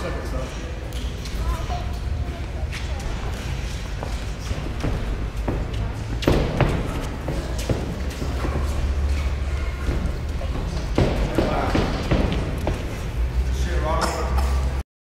Samstag gesagt.